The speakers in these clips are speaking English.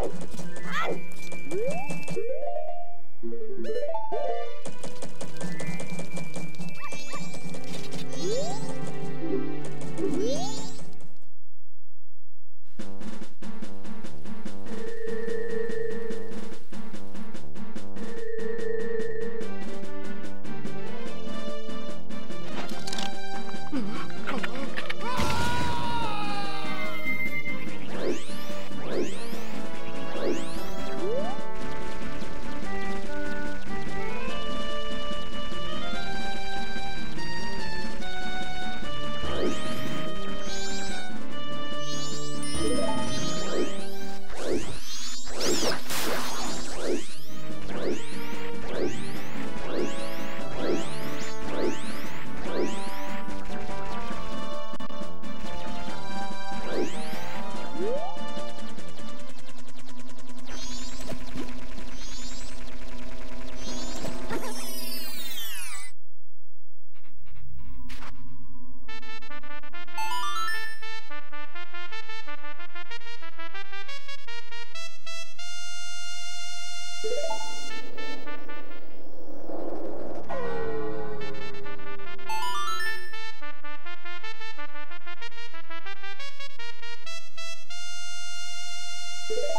Ow! Mm-hmm.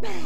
Bye.